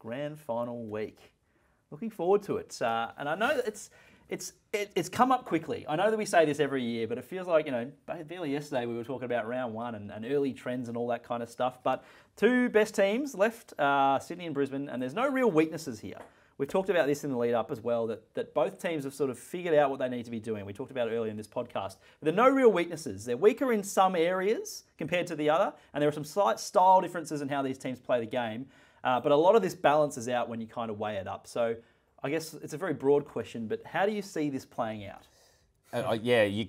grand final week. Looking forward to it. Uh, and I know it's it's it, it's come up quickly. I know that we say this every year, but it feels like you know, barely yesterday we were talking about round one and, and early trends and all that kind of stuff. But two best teams left, uh, Sydney and Brisbane, and there's no real weaknesses here. We've talked about this in the lead up as well, that, that both teams have sort of figured out what they need to be doing. We talked about it earlier in this podcast. But there are no real weaknesses. They're weaker in some areas compared to the other, and there are some slight style differences in how these teams play the game. Uh, but a lot of this balances out when you kind of weigh it up. So I guess it's a very broad question, but how do you see this playing out? Uh, yeah, you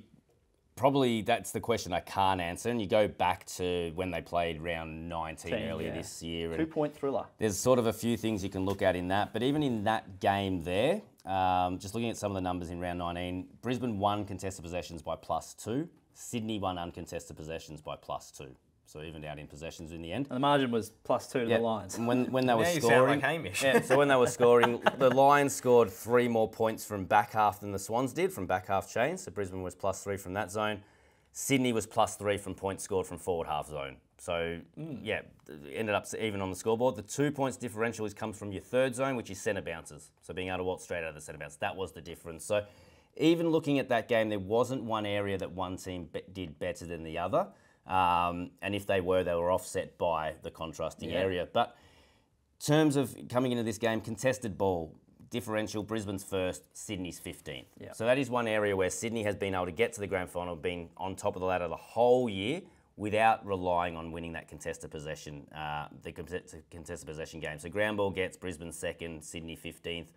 probably that's the question I can't answer. And you go back to when they played round 19 Team, earlier yeah. this year. Two point thriller. There's sort of a few things you can look at in that, but even in that game there, um, just looking at some of the numbers in round 19, Brisbane won contested possessions by plus two, Sydney won uncontested possessions by plus two. So even out in possessions in the end. And the margin was plus two to Yeah, the Lions. and When, when they were Now you sound scoring, like Hamish. yeah, so when they were scoring, the Lions scored three more points from back half than the Swans did from back half chains. So Brisbane was plus three from that zone. Sydney was plus three from points scored from forward half zone. So hmm. yeah, it ended up even on the scoreboard. The two points differential is comes from your third zone, which is centre bounces. So being able to walk straight out of the centre bounce, that was the difference. So even looking at that game, there wasn't one area that one team be- did better than the other. Um, and if they were, they were offset by the contrasting Yeah. area. But terms of coming into this game, contested ball, differential, Brisbane's first, Sydney's 15th. Yeah. So that is one area where Sydney has been able to get to the grand final, being on top of the ladder the whole year without relying on winning that contested possession, uh, the contested contested possession game. So ground ball gets Brisbane second, Sydney 15th.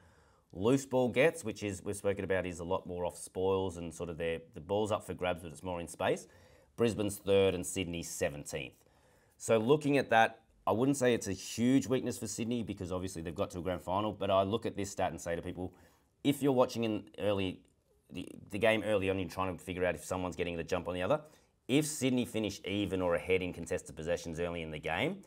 Loose ball gets, which is we've spoken about, is a lot more off spoils and sort of their the ball's up for grabs, but it's more in space. Brisbane's third and Sydney's 17th. So looking at that, I wouldn't say it's a huge weakness for Sydney because obviously they've got to a grand final. But I look at this stat and say to people, if you're watching an early the, the game early on, you're trying to figure out if someone's getting the jump on the other. If Sydney finish even or ahead in contested possessions early in the game,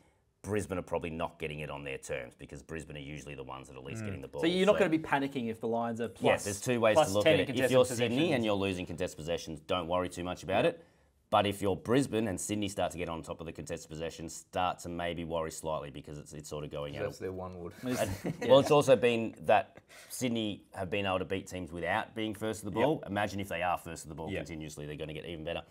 Brisbane are probably not getting it on their terms because Brisbane are usually the ones that are at least mm. getting the ball. So you're not going to be panicking if the Lions are plus. Yes, there's two ways to look 10 at in it. If you're Sydney and you're losing contested possessions, don't worry too much about it. But if you're Brisbane and Sydney start to get on top of the contested possession, start to maybe worry slightly because it's, it's sort of going out. That's their one wood. Well, it's also been that Sydney have been able to beat teams without being first of the ball. Imagine if they are first of the ball Yep. continuously, they're going to get even better.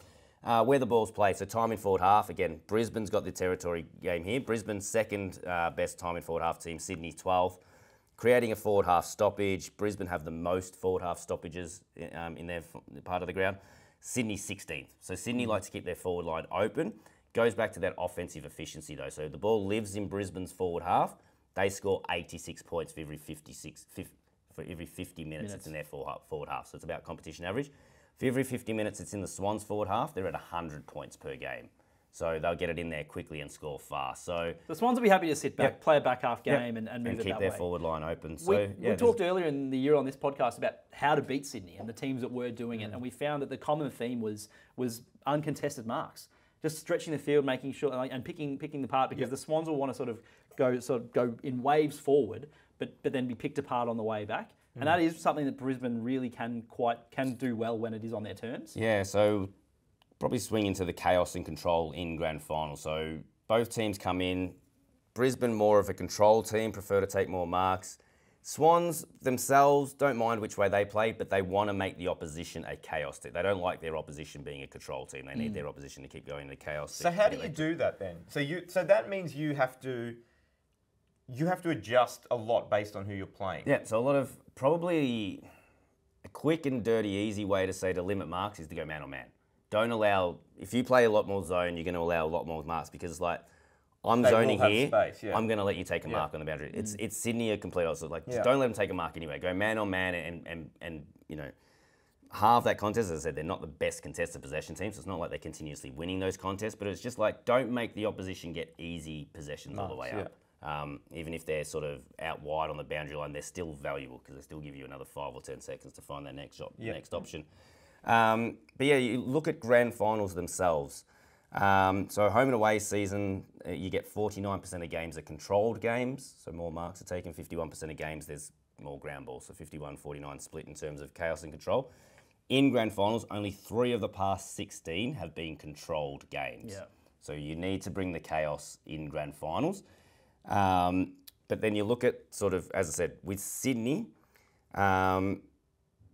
Uh, where the ball's played, so time in forward half. Again, Brisbane's got the territory game here. Brisbane's second uh, best time in forward half team, Sydney 12th. Creating a forward half stoppage. Brisbane have the most forward half stoppages um, in their part of the ground. Sydney 16th. So Sydney hmm. like to keep their forward line open. Goes back to that offensive efficiency though. So the ball lives in Brisbane's forward half. They score 86 points for every 56 fif- for every 50 minutes, it's in their forward half. So it's about competition average. For every 50 minutes it's in the Swans forward half, they're at 100 points per game. So they'll get it in there quickly and score fast. So The Swans will be happy to sit back, Yep. play a back half game, and, and move and it keep their way. forward line open. So We, yeah, we talked earlier in the year on this podcast about how to beat Sydney and the teams that were doing Mm. it, and we found that the common theme was was uncontested marks, just stretching the field, making sure and picking picking the part because the Swans will want to sort of go sort of go in waves forward, but but then be picked apart on the way back, Mm. and that is something that Brisbane really can quite can do well when it is on their terms. Yeah, so probably swing into the chaos and control in grand final. So both teams come in. Brisbane more of a control team, prefer to take more marks. Swans themselves don't mind which way they play, but they want to make the opposition a chaos team. They don't like their opposition being a control team. They need mm. their opposition to keep going into chaos. So how do you do that then? So you so that means you have to you have to adjust a lot based on who you're playing. Yeah, so a lot of probably a quick and dirty, easy way to say to limit marks is to go man on man. Don't allow if you play a lot more zone, you're going to allow a lot more marks because it's like I'm They zoning here. space, yeah. I'm going to let you take a mark on the boundary. It's it's Sydney a complete opposite. Like just Yeah. don't let them take a mark anyway. Go man on man and and and you know half that contest. As I said, they're not the best contested possession team, so it's not like they're continuously winning those contests. But it's just like don't make the opposition get easy possessions all the way Marks, up. Um, even if they're sort of out wide on the boundary line, they're still valuable because they still give you another five or ten seconds to find that next op- Yeah. next option. Um, but yeah, you look at grand finals themselves. Um, so home and away season, uh, you get 49% of games are controlled games, so more marks are taken. 51% of games, there's more ground balls, so 51-49 split in terms of chaos and control. In grand finals, only three of the past 16 have been controlled games. Yeah. So you need to bring the chaos in grand finals. Um, but then you look at sort of, as I said, with Sydney, um,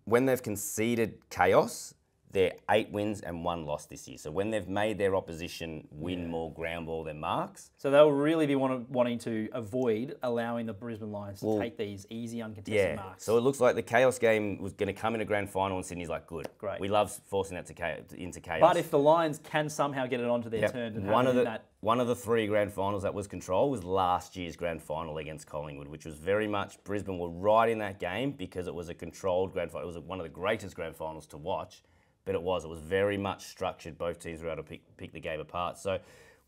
when they've conceded chaos, they're eight wins and one loss this year. So when they've made their opposition win more ground ball than marks, So they'll really be want wanting to avoid allowing the Brisbane Lions to Well, take these easy uncontested yeah. marks. So it looks like the chaos game was going to come in a grand final, and Sydney's like, good, Great. We love forcing that to into chaos. but if the Lions can somehow get it onto their Yep. turn and one of the that one of the three grand finals that was control was last year's grand final against Collingwood, which was very much Brisbane were right in that game because it was a controlled grand final. It was one of the greatest grand finals to watch, but it was it was very much structured. Both teams were able to pick, pick the game apart. So.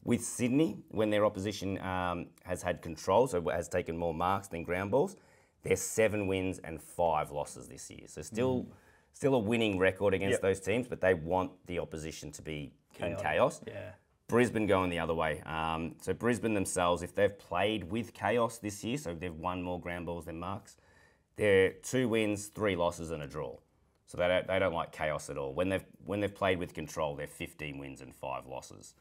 With Sydney, when their opposition um, has had control, so has taken more marks than ground balls, they're seven wins and five losses this year. So still, still a winning record against Yep. those teams, but they want the opposition to be in chaos. yeah. Brisbane going the other way. Um, so Brisbane themselves, if they've played with chaos this year, so they've won more ground balls than marks, they're two wins, three losses, and a draw. So they don't, they don't like chaos at all. When they've when they've played with control, they're 15 wins and five losses.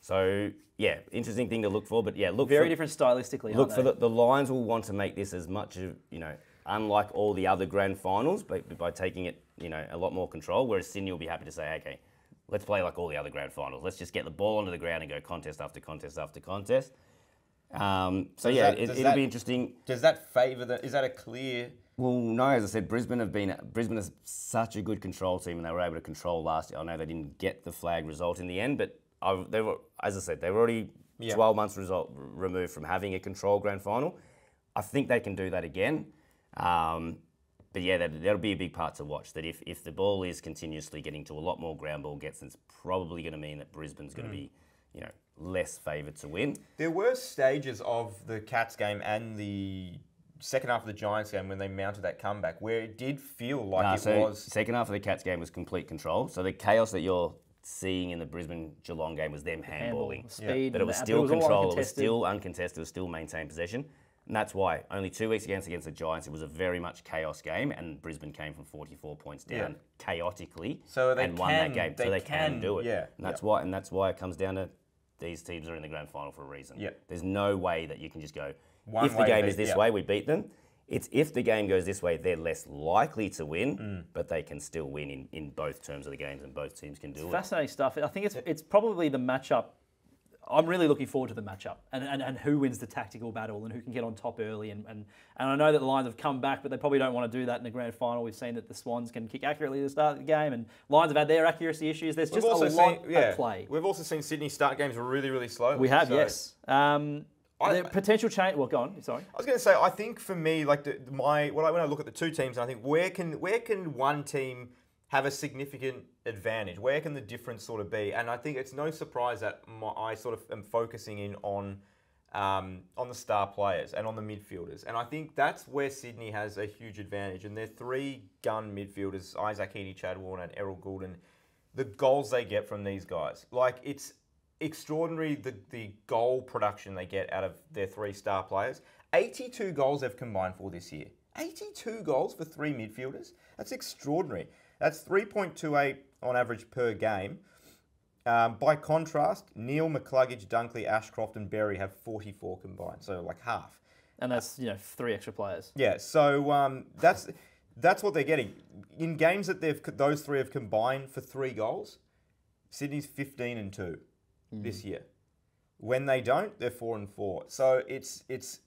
So yeah, interesting thing to look for. But yeah, look Very for, different stylistically. Look for the, the Lions will want to make this as much of you know, unlike all the other grand finals, but by taking it you know a lot more control. Whereas Sydney will be happy to say, okay, let's play like all the other grand finals. Let's just get the ball onto the ground and go contest after contest after contest. Um, so Does yeah, that- it, it'll that- be interesting. Does that favour the? Is that a clear? Well, no, as I said, Brisbane have been Brisbane is such a good control team, and they were able to control last year. I know they didn't get the flag result in the end, but I, they were, as I said, they were already Yeah. 12 months result removed from having a control grand final. I think they can do that again. Um, but yeah, that, that'll be a big part to watch. That if, if the ball is continuously getting to a lot more ground ball gets, it's probably going to mean that Brisbane's going to be, you know, less favoured to win. There were stages of the Cats game and the second half of the Giants game when they mounted that comeback where it did feel like Nah, it so was. second half of the Cats game was complete control. So the chaos that you're seeing in the Brisbane Geelong game was them Handball, handballing. speed, But it was that- still all control. It was uncontested. still uncontested. It was still maintained possession. And that's why only two weeks against against the Giants, it was a very much chaos game, and Brisbane came from 44 points down Yeah. chaotically So they and won that can- game. so they they can, can- do it. yeah, And that's yeah. why, and that's why it comes down to these teams are in the grand final for a reason. Yeah. There's no way that you can just go. One if the game they- is this yeah. way, we beat them. It's if the game goes this way, they're less likely to win, Mm. but they can still win in, in both terms of the games, and both teams can do it. Fascinating stuff. I think it's it's probably the matchup. I'm really looking forward to the matchup and, and, and who wins the tactical battle and who can get on top early. And, and, and I know that the Lions have come back, but they probably don't want to do that in the grand final. We've seen that the Swans can kick accurately at the start of the game, and Lions have had their accuracy issues. There's just a lot at play. We've also seen Sydney start games really, really slowly. We have, so- yes. Um, I- the potential change. Well, go on. Sorry. I was going to say, I think for me, like the, my when I, when I look at the two teams, I think where can where can one team have a significant advantage? Where can the difference sort of be? And I think it's no surprise that my, I sort of am focusing in on um, on the star players and on the midfielders. And I think that's where Sydney has a huge advantage. And their three gun midfielders, Isaac Heaney, Chad Warner, and Errol Gulden, the goals they get from these guys, like it's extraordinary the, the goal production they get out of their three star players. 82 goals they've combined for this year. 82 goals for three midfielders. That's extraordinary. That's 3.28 on average per game. Um, by contrast, Neale, McCluggage, Dunkley, Ashcroft, and Berry have 44 combined, so like half. And that's you know three extra players. Yeah, so um, that's that's what they're getting in games that they've those three have combined for three goals. Sydney's 15 and two this year. When they don't, they're four and four. So it's it's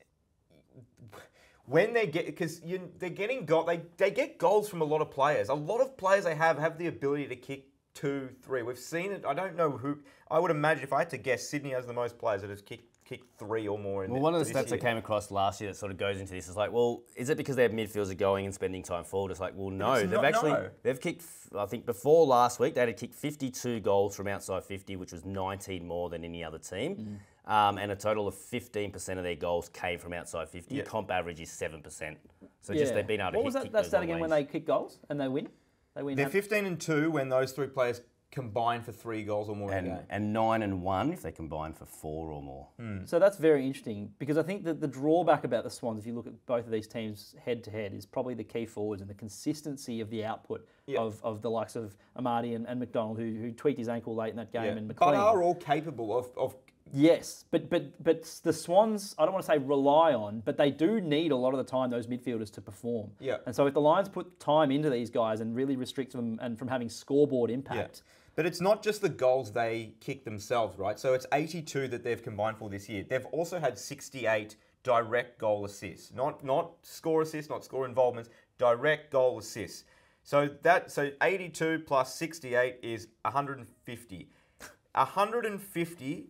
when they get because you they're getting goal they they get goals from a lot of players. A lot of players they have have the ability to kick two, three. We've seen it. I don't know who. I would imagine if I had to guess, Sydney has the most players that have kicked kicked three or more. In Well, the- one of the stats I came across last year that sort of goes into this is like, well, is it because their midfielders are going and spending time forward? It's like, well, no, It's they've not- actually no. they've kicked. I think before last week they had to kick 52 goals from outside 50, which was 19 more than any other team, mm. Um, and a total of 15% of their goals came from outside 50. Yeah. Comp average is seven percent. So just they've been able to What hit was that, kick that stat again when they kick goals and they win? They win. They're 15 and 2 when those three players combine for three goals or more in a and, game. and nine and one if they combine for four or more. So that's very interesting because I think that the drawback about the Swans, if you look at both of these teams head to head, is probably the key forwards and the consistency of the output Yeah. of, of the likes of Amartey and, and McDonald, who, who tweaked his ankle late in that game, Yeah. and But McLean. are all capable of, of Yes, but but but the Swans, I don't want to say rely on, but they do need a lot of the time those midfielders to perform. Yeah. And so if the Lions put time into these guys and really restrict them and from having scoreboard impact, But it's not just the goals they kick themselves, right? So it's 82 that they've combined for this year. They've also had 68 direct goal assists, not not score assists, not score involvements, direct goal assists. So that so 82 plus 68 is 150. 150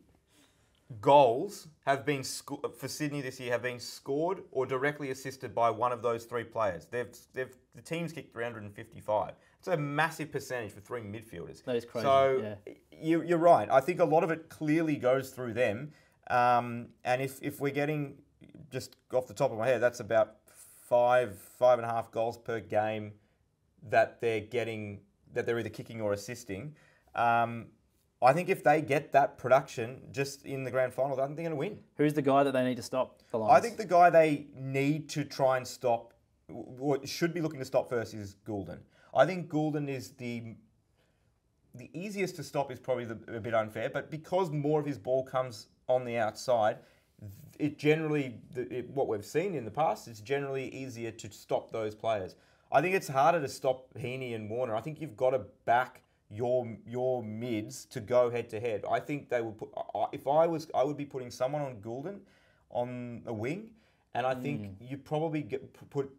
goals have been sco- for Sydney this year have been scored or directly assisted by one of those three players. They've they've the team's kicked 355. It's a massive percentage for three midfielders. That is crazy, So yeah. you, you're right. I think a lot of it clearly goes through them. Um, and if, if we're getting just off the top of my head, that's about five five and a half goals per game that they're getting that they're either kicking or assisting. Um, I think if they get that production just in the grand final, I think they're going to win. who's the guy that they need to stop the Lions? I think the guy they need to try and stop, what should be looking to stop first, is Gulden. I think Gulden is the the easiest to stop is probably the, a bit unfair, but because more of his ball comes on the outside, it generally it, what we've seen in the past it's generally easier to stop those players. I think it's harder to stop Heaney and Warner. I think you've got to back your your mids to go head to head. I think they would put if I was I would be putting someone on Gulden on a wing. And I mm. think you probably get, put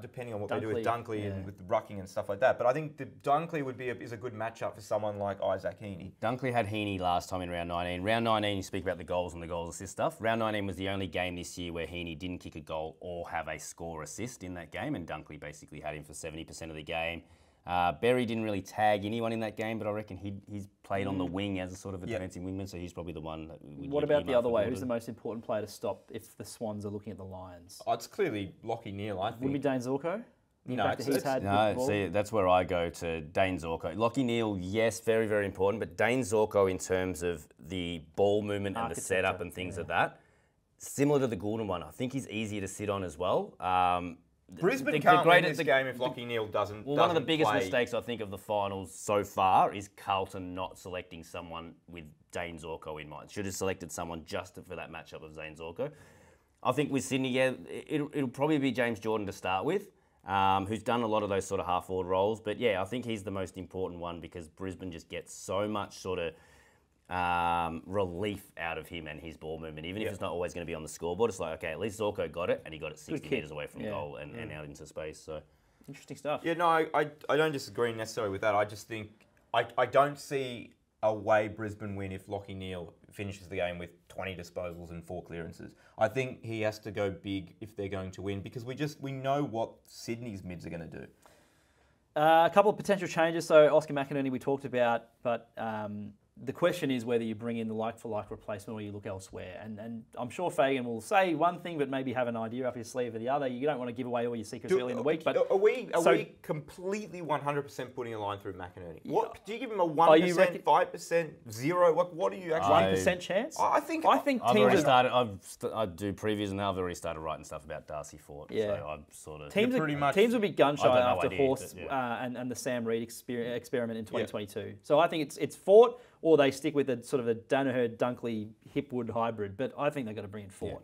depending on what they do with Dunkley, Dunkley yeah. and with rucking and stuff like that. But I think the Dunkley would be a, is a good matchup for someone like Isaac Heaney. Dunkley had Heaney last time in round 19. Round 19, you speak about the goals and the goals assist stuff. Round 19 was the only game this year where Heaney didn't kick a goal or have a score assist in that game, and Dunkley basically had him for 70% of the game. Uh, Berry didn't really tag anyone in that game, but I reckon he he's played on the wing as a sort of a Yeah. defensive wingman, so he's probably the one. That would what about the other for way? Who's the most important player to stop if the Swans are looking at the Lions? Oh, it's clearly Lachie Neale, I think. Would it be Dane Zorko? The No, it's- that he's it's- had No, see, that's where I go to Dane Zorko. Lachie Neale, yes, very, very important, but Dane Zorko in terms of the ball movement and the setup and things of that, similar to the Gulden one, I think he's easier to sit on as well. Um, Brisbane the- the can't win this the- game if Lachie Neale doesn't. Well, one of the biggest play. mistakes I think of the finals so far is Carlton not selecting someone with Dane Zorko in mind. Should have selected someone just for that matchup of Dane Zorko. I think with Sydney, yeah, it'll, it'll probably be James Jordon to start with, um, who's done a lot of those sort of half forward roles. But yeah, I think he's the most important one because Brisbane just gets so much sort of um, relief out of him and his ball movement. Even if it's not always going to be on the scoreboard, it's like, okay, at least Zorko got it and he got it 60 metres away from Yeah. goal and, and out into space. So. Interesting stuff. Yeah, no, I, I, I don't disagree necessarily with that. I just think I, I don't see a way Brisbane win if Lachie Neale finishes the game with 20 disposals and four clearances. I think he has to go big if they're going to win because we just we know what Sydney's mids are going to do. Uh, a couple of potential changes. So Oscar McInerney we talked about, but um, the question is whether you bring in the like for like replacement or you look elsewhere. And and I'm sure Fagan will say one thing, but maybe have an idea up his sleeve for the other. You don't want to give away all your secrets early in the week, but are we are so- we completely 100% putting a line through McInerney? What do you give him a one you reckon- percent, five percent, zero? What what do you actually? one chance. I think I think I've teams already are, started. I've st- I do previews and I've already started writing stuff about Darcy Fort. Yeah. So I'm sort of. teams, You're pretty much- teams will be gun shy I don't after ideas, Horse but yeah. uh, and, and the Sam Reid exper- experiment in 2022. So I think it's it's Fort or they stick with a sort of a Daniher Dunkley Hipwood hybrid. But I think they've got to bring in Fort.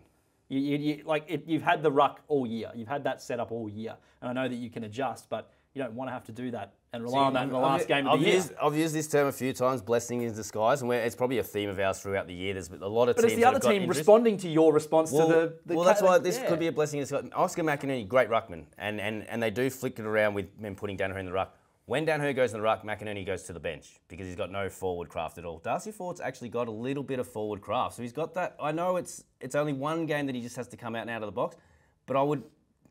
You, you, you, like it, you've had the ruck all year. You've had that set up all year, and I know that you can adjust, but you don't want to have to do that and rely on that in the I've- last game of I've the year. used, I've used this term a few times, blessing in disguise, and it's probably a theme of ours throughout the year. There's a lot of but teams it's the other team responding to your response Well, to the. the well, that's why this yeah. could be a blessing in disguise. Oscar McInerney, great ruckman, and, and, and they do flick it around with men putting Daniher in the ruck. When Daniher goes in the ruck, McInerney goes to the bench because he's got no forward craft at all. Darcy Fort's actually got a little bit of forward craft, so he's got that. I know it's it's only one game that he just has to come out and out of the box, but I would,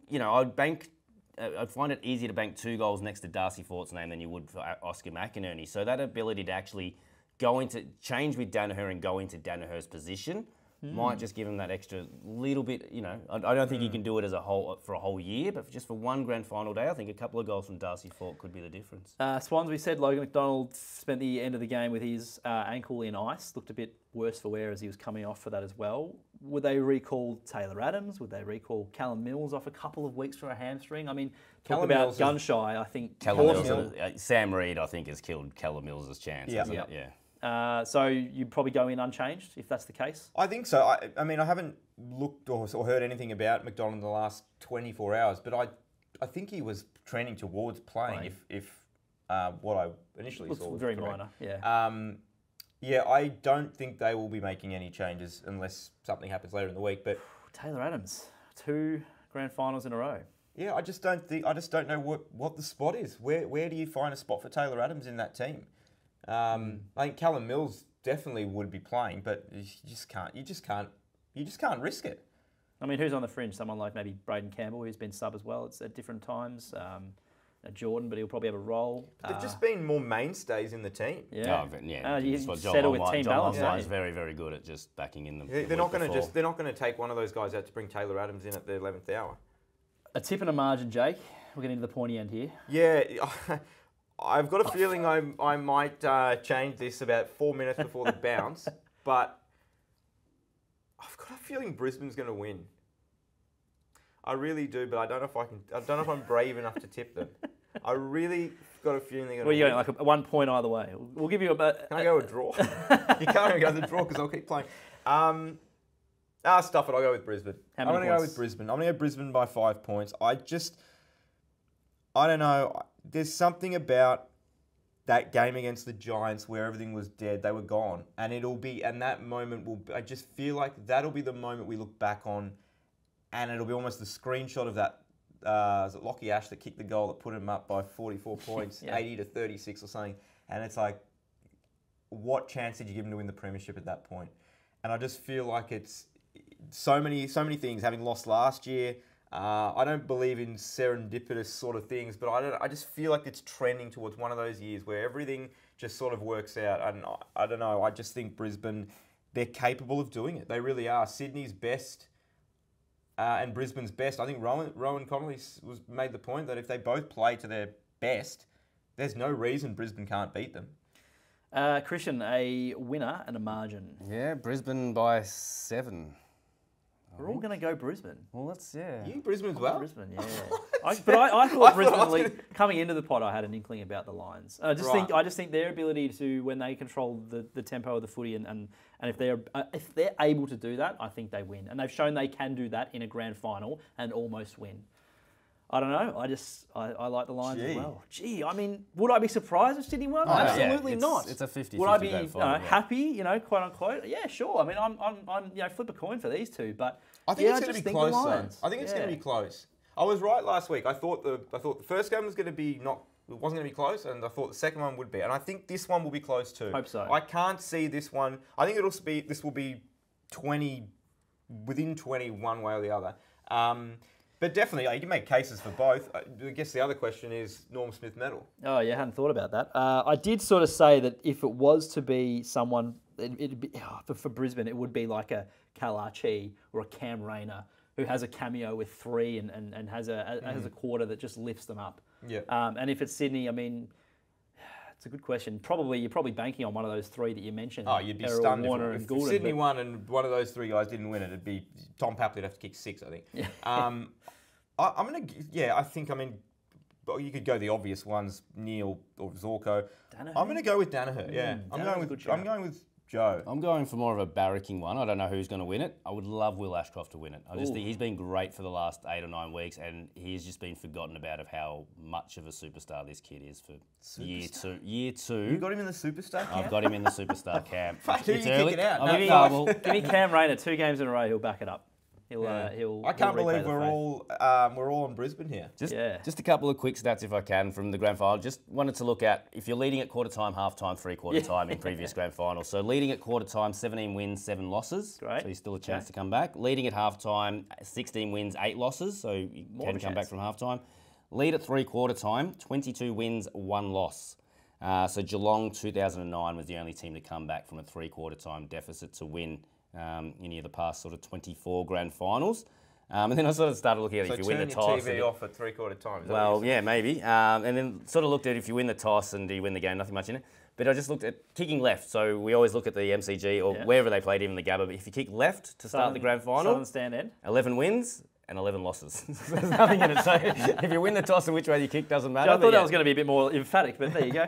you know, I'd bank. uh, I'd find it easier to bank two goals next to Darcy Fort's name than you would for uh, Oscar McInerney. So that ability to actually go into change with Daniher and go into Daniher's position might just give him that extra little bit. You know, I, I don't think you can do it as a whole for a whole year, but just for one grand final day, I think a couple of goals from Darcy Fort could be the difference. Uh, Swans, we said Logan McDonald spent the end of the game with his uh, ankle in ice. Looked a bit worse for wear as he was coming off for that as well. Would they recall Taylor Adams? Would they recall Callum Mills off a couple of weeks for a hamstring? I mean, talk Callum about Mills is- gun shy. I think Callum Horse- Mills, uh, Sam Reid, I think, has killed Callum Mills' chance. Yeah. hasn't Yeah. yeah. Uh, so you'd probably go in unchanged if that's the case. I think so. I, I mean, I haven't looked or, or heard anything about McDonald in the last 24 hours, but I, I think he was trending towards playing. Playing. If, if uh, what I initially Looks saw was very correct. minor. Yeah. Um, yeah, I don't think they will be making any changes unless something happens later in the week. But Taylor Adams, two grand finals in a row. yeah, I just don't think I just don't know what, what the spot is. Where where do you find a spot for Taylor Adams in that team? Um, I think Callum Mills definitely would be playing, but you just can't. You just can't. You just can't risk it. I mean, who's on the fringe? Someone like maybe Braeden Campbell, who's been sub as well. It's at different times. Um, uh, Jordon, but he'll probably have a role. They've Uh, just been more mainstays in the team. yeah. Oh, yeah. Uh, you that's what John settle with Longmire- team John balance, Longmire don't is very, very good at just backing in them. They- the They're not going to just. They're not going to take one of those guys out to bring Taylor Adams in at the eleventh hour. A tip and a margin, Jake. We're getting to the pointy end here. Yeah, I've got a feeling I I might uh, change this about four minutes before the bounce, but I've got a feeling Brisbane's going to win. I really do, but I don't know if I can. I don't know if I'm brave enough to tip them. I really got a feeling they're Well, going you to going win. like a, one point either way. We'll give you a about. Can I go with draw? you can't even go with the draw because I'll keep playing. Um, ah, stuff it. I'll go with Brisbane. How I'm going to go with Brisbane. I'm going to go Brisbane by five points. I just, I don't know. There's something about that game against the Giants where everything was dead. They were gone, and it'll be. And that moment will. I just feel like that'll be the moment we look back on, and it'll be almost the screenshot of that. Uh, was it Lachie Ash that kicked the goal that put him up by 44 points, Yeah. 80 to 36 or something? And it's like, what chance did you give him to win the premiership at that point? And I just feel like it's so many, so many things. Having lost last year, uh, I don't believe in serendipitous sort of things, but I don't. I just feel like it's trending towards one of those years where everything just sort of works out. And I, I don't know. I just think Brisbane, they're capable of doing it. They really are. Sydney's best. Uh, and Brisbane's best. I think Rohan, Rohan Connolly was made the point that if they both play to their best, there's no reason Brisbane can't beat them. Uh, Christian, a winner and a margin. Yeah, Brisbane by seven. We're all going to go Brisbane. Well, that's yeah. You Brisbane as well. Brisbane, yeah. I, but I, I I thought thought I Brisbane was League, gonna- coming into the pod, I had an inkling about the Lions. I just think I just think their ability to when they control the, the tempo of the footy and, and, and if they're uh, if they're able to do that, I think they win. And they've shown they can do that in a grand final and almost win. I don't know. I just I, I like the Lions as well. Gee, I mean, would I be surprised if Sydney won? Oh, yeah. Absolutely It's- not. it's a 50-50 Would I be you know, yeah. happy? You know, quote unquote. Yeah, sure. I mean, I'm, I'm, I'm you know flip a coin for these two, but I think yeah, it's going to be close. I think it's going to be close. I was right last week. I thought the I thought the first game was going to be not. It wasn't going to be close, and I thought the second one would be. And I think this one will be close too. Hope so. I can't see this one. I think it'll be. This will be twenty, within twenty, one way or the other. Um, but definitely, you can make cases for both. I guess the other question is Norm Smith medal. Oh yeah, I hadn't thought about that. Uh, I did sort of say that if it was to be someone, it, it'd be, oh, for, for Brisbane, it would be like a Kalachi or a Cam Rayner who has a cameo with three and, and, and has a has a quarter that just lifts them up. Yeah. Um, and if it's Sydney, I mean, it's a good question. Probably you're probably banking on one of those three that you mentioned. Oh, you'd be Errol, stunned Warner, if, if Gulden. Sydney won and one of those three guys didn't win it. It'd be Tom Papley would have to kick six, I think. Um, I, I'm gonna, yeah, I think I mean, you could go the obvious ones, Neale or Zorko. Daniher? I'm gonna go with Daniher. Yeah, Mm, I'm Daniher's going with good I'm going with Joe. I'm going for more of a barracking one. I don't know who's going to win it. I would love Will Ashcroft to win it. I just Ooh. think he's been great for the last eight or nine weeks, and he's just been forgotten about of how much of a superstar this kid is for year two. Year two. You got him in the superstar. I've got him in the superstar camp. Fuck, who it's you early. kicking out? I'm No, giving- no, no, well, Give me Cam Rayner two games in a row. He'll back it up. He'll uh, he'll. I can't he'll believe we're faith. all um, we're all on Brisbane here. Just, Yeah. just a couple of quick stats, if I can, from the grand final. Just wanted to look at if you're leading at quarter time, half time, three quarter time in previous grand finals. So leading at quarter time, 17 wins, seven losses. Great. So you still a chance Okay. to come back. Leading at half time, 16 wins, eight losses. So you More can of a come back from half time. Lead at three quarter time, 22 wins, one loss. Uh, so Geelong 2009 was the only team to come back from a three quarter time deficit to win um, any of the past sort of 24 grand finals. Um, and then I sort of started looking at So if you win turn the your toss. TV and- off at three quarter time. is well, yeah, maybe. Um, and then sort of looked at if you win the toss and do you win the game, nothing much in it. But I just looked at kicking left. So we always look at the MCG or Yeah. wherever they played, even the Gabba. But if you kick left to start the grand final, Southern stand end. 11 wins and 11 losses. There's nothing in it. So if you win the toss and which way you kick doesn't matter. I but thought yeah. that was going to be a bit more emphatic, but there you go.